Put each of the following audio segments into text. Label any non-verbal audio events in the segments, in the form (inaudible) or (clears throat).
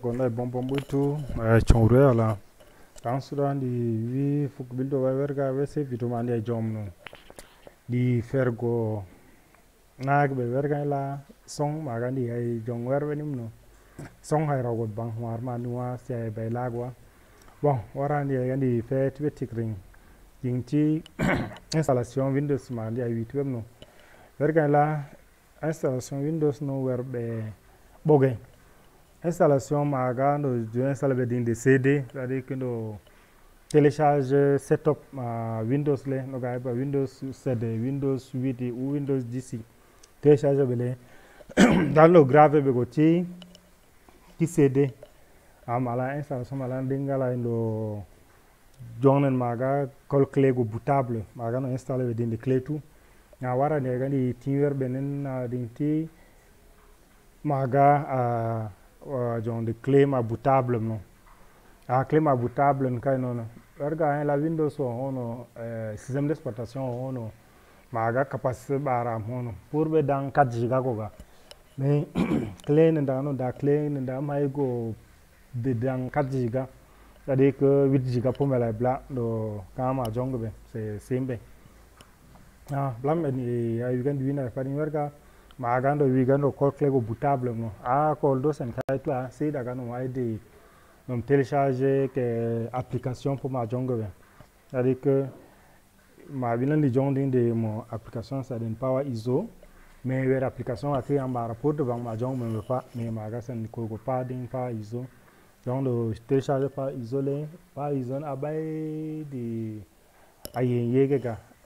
gonda bombom butu chongre ala kan sudan di wi fuk bildo wa werga we se vito mandi ay jomno di fergo naag be werga la song maga di ay jong werwe nimno song hay rogot bang war ma nuwa se ay bay lagwa bon warandi ay gandi fe tibet tikring jing ci installation (clears throat) windows ma di ay wit webno werga la installation windows no werbe boge installation maga jo installe dinde cd c'est à dire que no télécharge setup ma windows le no ga ba windows 7 windows 8 ou windows 10 télécharge be le (coughs) dans le grave be go ti cd amala installation mala dingala ndo jongnen maga kol clé go bootable maga no installe be dinde clé tout. Na wara ne gani tiwer benen na dinti maga uh, genre de clé ma bootable no a clé ma bootable kai no no erga la windows o hono eh, système d'exploitation hono maga capacité bara hono. Pour be dan 4 giga ko mais clé ne da no da clé ne da be dan 4 giga. C'est-à-dire que 8 giga pour me la bla do kama jongo be c'est simbe ah blam ni ay weekend wina fa ni werga magando wigando kol clé go bootable no. A kol do sen kay to si daga no ay de nom télécharger que application pour ma jongo ben c'est-à-dire que ma bilan di jong din de mo application ça den power iso mais wer application ati en bara pour de ma jong me pas mais ma ga sen ko go pas din pas iso donc de télécharger pas isolé pas iso abay di ayen yege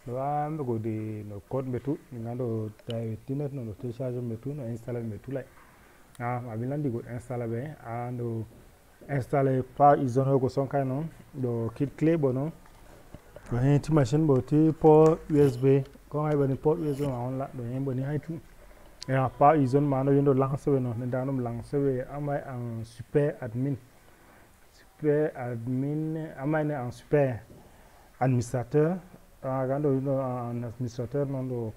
ga do am go de no code metu ngando tay tinet no télécharge metu no installer metu lay. Ah ma bilan di go installer be ando installer pa izono go son kay non do kit clé hen ti machine ti port usb ko hay bani port usb ma on la do hen boni hay tu. Izon ma no yendo lance we no ne danum lance we amay en super admin. Super admin en super administrateur agando en administrateur non do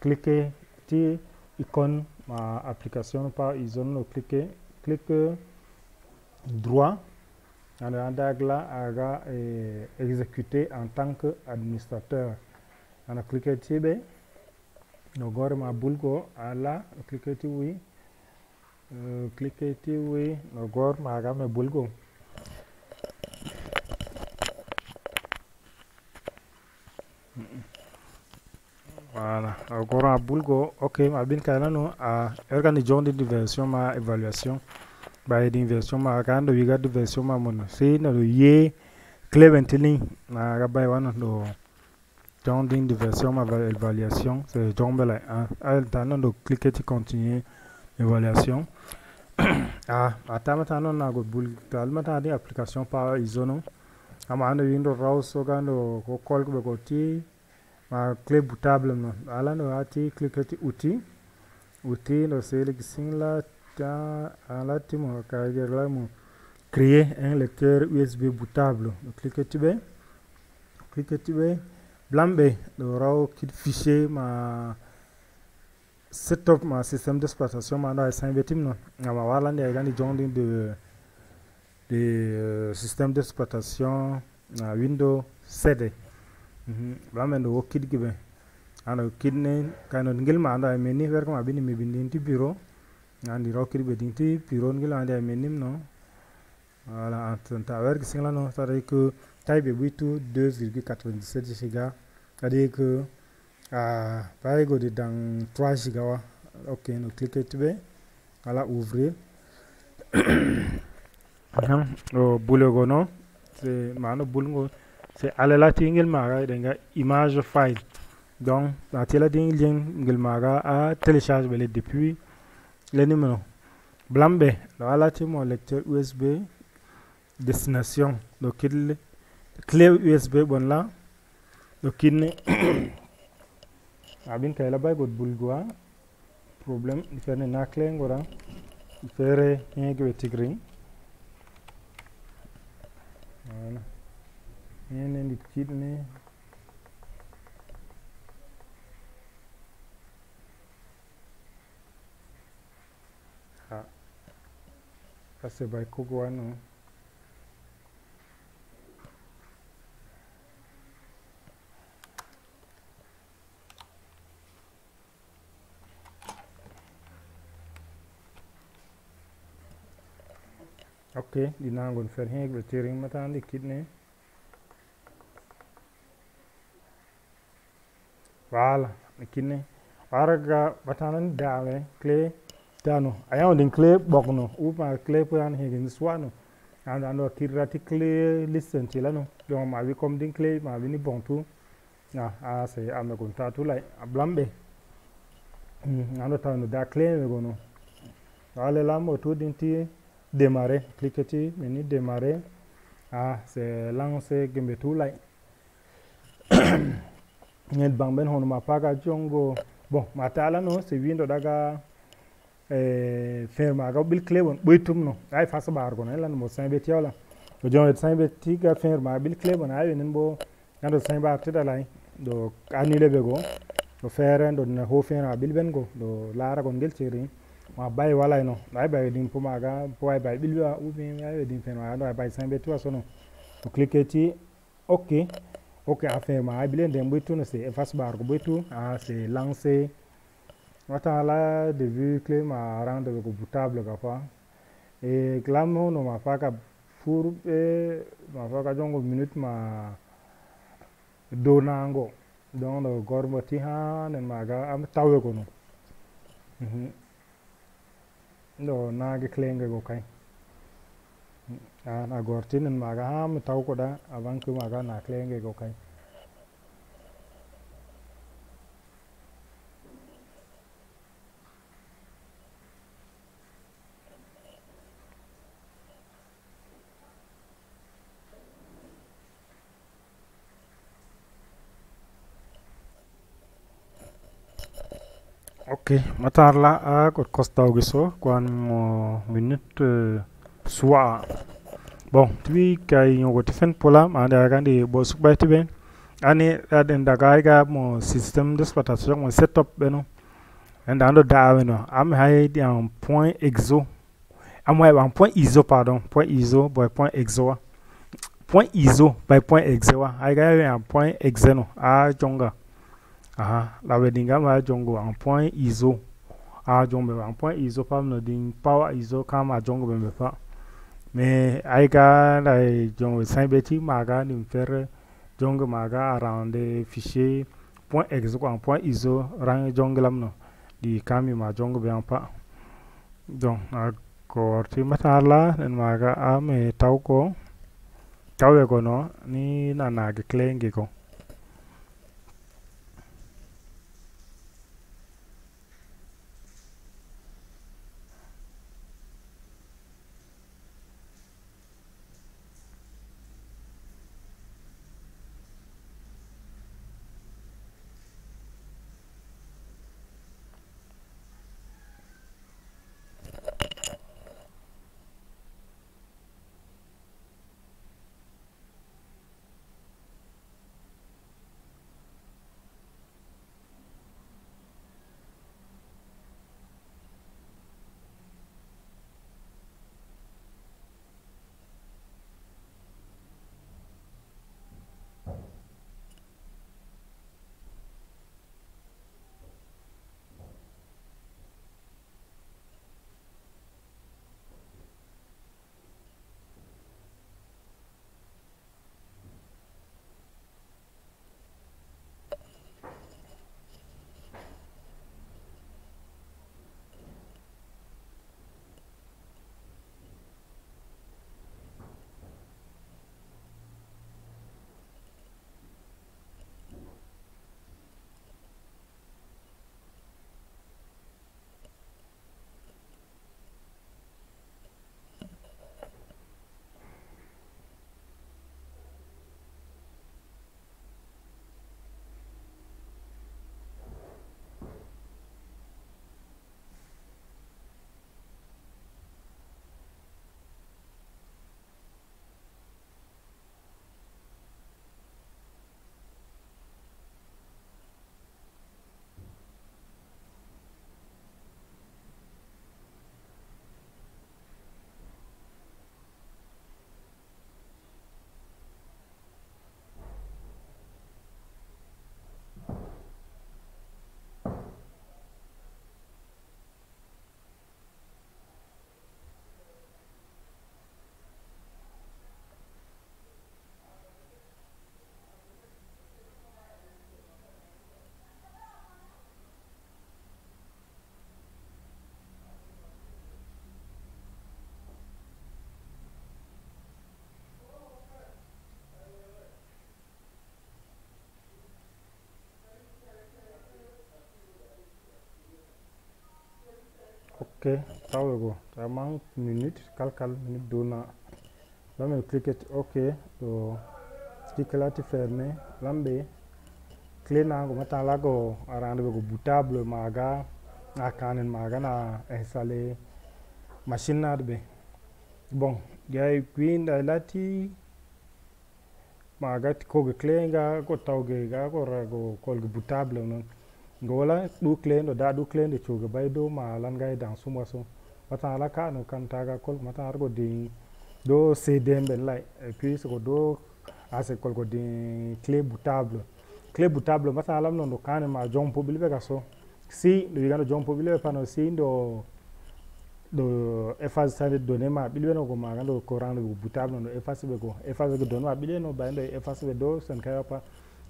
cliquer ti icône ma application par izone no cliquer clique droit. Anda andagla aga eh, exécuter en tant que administrateur ana cliquer ti be no gore ma bulgo ala cliquer ti oui. Uh, cliquer ti oui no gore ma aga me bulgo voilà. Agora bulgo. Ok ma bin kala no a ergani jondi di version ma évaluation. Ba di version ma kando wiga di version ma mono. Si no ye clé ventili na ga bay wana do jondi di version ma évaluation c'est jombela a al tano do cliquer ti continuer évaluation. (coughs) Ah atama tano na go bul talma ta di application pa izono ama ando windo raw so gando ko kol ko ko ma clé bootable ala no ati cliquer ti outil outil no sele singla ta ala ti mo ka la mo créer un lecteur USB bootable no cliquer ti be cliquer ti be blambe do raw kit fichier ma setup ma système d'exploitation ma da sain betim no. Ngama wala de de uh, système d'exploitation na windows 7 bamendo wo kid gibe ano kidne kano ngil ma ando ay meni wer ko ma bini mi bindin ti bureau andi ro kid be din ti bureau ngil andi ay menim no voilà ta wer ki singla no ça veut que taille be buitu 2,97 giga ça veut dire que ah pareil go de dans 3 giga wa. Ok no cliquer ti be. Ala ouvrir (coughs) o bulego no. C'est mano bulgo c'est alela tingil maga denga image file. Donc la tela dingil jeng ngil maga a télécharge bele depuis le numéro. Blambe do ala ti mo lecteur usb destination. Do kidle clé usb bon la do kidne (coughs) abin kayla bay god bulgwa problème ferne na clé ngora fere ngebe tigring voilà ene ndi kiɗne ha. Ase by kuku wanu ok dinaa ngon fer hek be tiring matan di kidne voilà kinne. Waraga ɓatanan dame clé tano a yawden clé ɓokno upma clé puran hegin suwano ando ando kirrati clé listen tilano donc ma wi comme din clé ma wini bon tout a a c'est ame gon ta tulay a blamɓe. Hmm, ando tawno da clé me gono wale lamo tudin ti démarré clique ti mini démarré a c'est lancé gembe tulay (clears throat) bang ben hono ma paga jongo. Bon ma tala no se windo daga eh ferma ga bil clebon boytum no. Ay fasa bar ko lan mo sain bet yawla do jongo sain bet tiga ferma bil clebon ay nen bo ngado sain bar tida lai do ani lebe go do fere do na ho ben lara gon gel ciri ma bay wala no ay bay din puma ga po ay bay bil wa ubi ay do ay bay sono. Ok ok affaire ma ay bilen dem boytu no c'est efface bar ko boytu ah c'est lancé wata la de vue clé ma rendre ko bootable ga fa e glamo no ma fa ka e ma fa ka jongo minute ma do nango don do gormo ti ha nen ma ga am tawe ko no mhm. Do nage klenge go kai na gortinin maga ha mi taw ko da avant que maga na klenge go kai. Ok matar la a ko kostaw giso kwan mo minute suwa bon tibi kay yogo ti fen pola ma da gandi bo sukbay ti ben. Ani aden daga ga mo système d'exploitation mo setup beno. En da ando da no am hay di en point exo. Am hay en point iso pardon. Point iso boy point exo point iso by point exo ay ga en point exeno a jonga. Aha. La wedinga ma jongo en point iso. A jongbe en point iso pam no din power iso kama jongo be fa mais ay ga la jongo sain beti maga nim faire jongo maga around fichier point exe en point iso rang jongo lam no. Di kami ma jongo be pa. Donc ko ti matala nen maga a me taw ko. Tawe ko no ni na na ge klenge ko ok tawe go ta man minute kalkal minute dona lambe cliquer ok do cliquer là ti ferme lambe clé na go mata la go arande go bootable maga a kanen maga na installer machine na be bon gay queen da lati maga ko go clé nga go tawge ga go go kol go bootable non nga wala ɗu ɗo da ɗu ɗo cuga bay do ma lan gay dan suma so mata ala ka no kan taga kol mata argo di do cdm ben lai puis ko do ase kol ko di clé bootable clé bootable mata alam no kane ma jompo bilbe ka so. Si do yigano jompo bilbe pano si do do efface sande donné ma bilbe no ko ma gando ko rando bootable no efface be ko efface ko donné ma bilbe no bayndo efface be do pa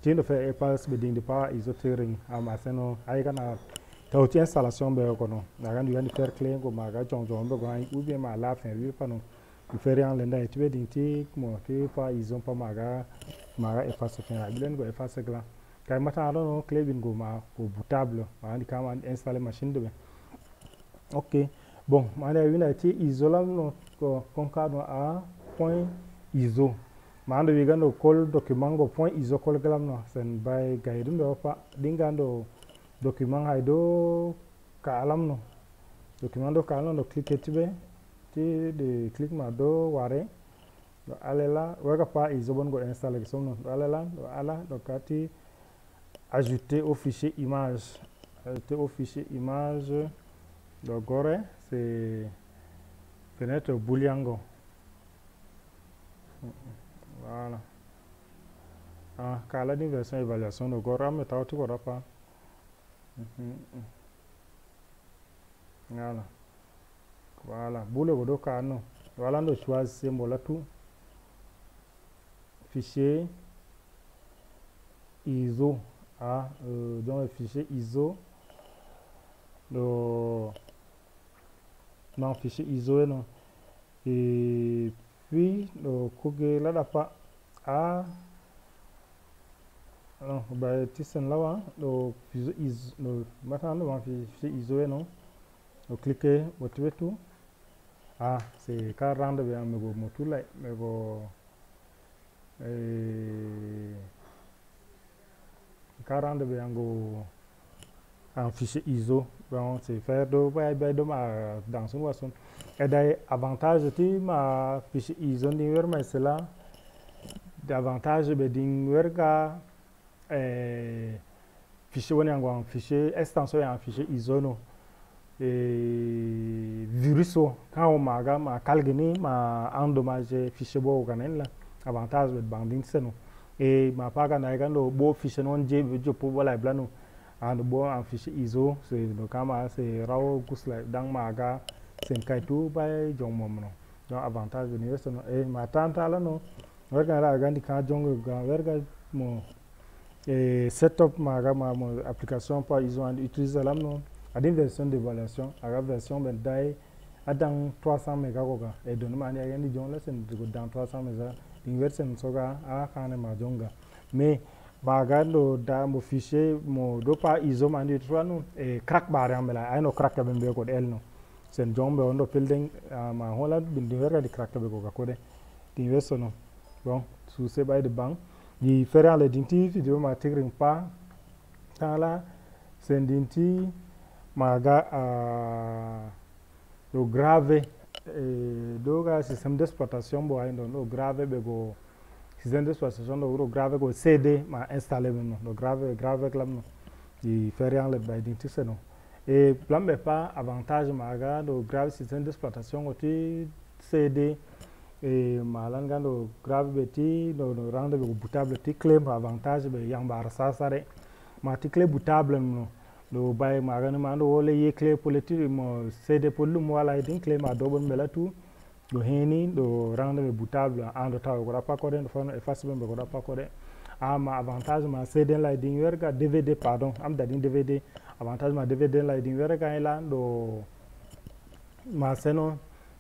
tindo fe e pas be ding de pa isotering ama seno ay kana tawti installation be ko no. Na gandu yandi faire clé ko maga jong jong ay ou bien ma la fin wi pa no. Il fait rien lenda et be ding ti mo ti pa ison pa maga maga efface fin ay bilen go efface gla kay mata no clé go ma ko bootable. Ma machine de ok bon ma a point iso maando wigando kol document go point iso kol galam no. Sen bay gaydum do pa dingando document hay do ka alam no document ti ma ware. Pa iso bon go installer som no do alela do ala kati. Ajouter au fichier image. Ajouter au fichier image gore. C'est fenêtre bouliango voilà. Ah kala ni version évaluation no gora me taw ti gora pa. Voilà. Voilà. Boule go do ka no voilà ndo choisir mbola tout. Fichier ISO ah euh, donc fichier ISO le non fichier ISO non. Et puis le kuge lada pa a. Non ba tisen lawa do fichier ISO no mata no. Fichier ISO non o cliquer o tout ah c'est ka rendre bien me go motula me go eh ka rendre bien go en fichier ISO bon c'est faire do bay bay do ma dans son. Wason et d'ailleurs avantage ti ma fichier ISO mais cela davantage be din wer ga eh fichier woni en fichier extension en fichier ISO no e virus o kan o maga ma kalgini ma endommage fichier bo ganen la avantage be banding seno. E ma paga na ga no bo fichier non je be jopo wala blano. And bo en fichier ISO c'est no kama c'est raw gusla dang maga sen kaitu bay jong mom no donc avantage be ni seno. E ma tanta la no werga ra gandi ka jong ga werga e setup maga ma mo application utiliser lam no. Adin version d'évaluation aga version ben dai adang 300 mega koga e don mani aga ni jong la sen go dang 300 mega. Ding version soga a kane ma mais baga do da mo fichier mo pa iso e crack bare ambela. Ay no crack be be ko el no. Sen jong be ondo building ma crack be ko ga ko de ding version no bon su se bay de bang di faire le dinti video ma tigring pa tala sen dinti maga a do grave e do ga système d'exploitation bo ay do grave be go système d'exploitation do grave go cd ma installé no do grave grave klam no di faire le by din tiseno e plan be pas avantage maga do grave système d'exploitation go ti cd e malan ga do grave be ti do do rande be go bootable ti clé avantage be yang bar sasare ma ti clé bootable no do bay magani ma do wole ye clé politique mo cd pollum wala idin clé ma do bon bela tout do heni do rendre bootable ando taw ko rapa ko den fon efface be ko rapa ko de ama avantage ma cd la idin werga dvd pardon am da din dvd avantage ma dvd la idin werga ila do ma seno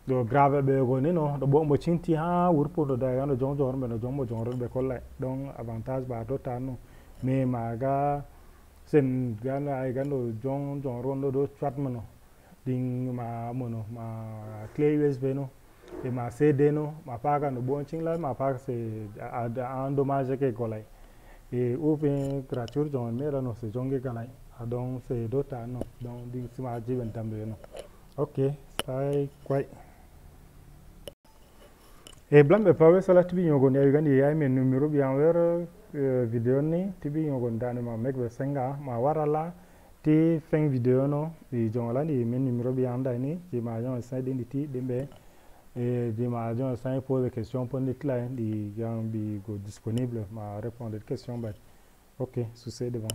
do grave be go ni no do bo mo cinti ha wurpo do da gano jonjo horbe no jombo jonro be kolla donc avantage ba do tanu mais maga sen gana ay gando jong jong rondo do chat mano ding ma mono ma clé USB no e ma CD no ma paga no bon chingla ma paga se endommage ke golai e open gratuit jon mera no se jonge galai adon se dota no don ding sima jiben tambe no ok sai kwai e blambe pawe sala tibi nyogo ne yugandi yai men numero bi anwer video ni tibi nyogo ndane ma senga ma warala ti feng video no i jongola ni men numero bi anda ni ji ma jon sa identity dembe e ji ma jon sa pose question pour ni tla di yang bi go disponible ma répondre question ba ok c'est devant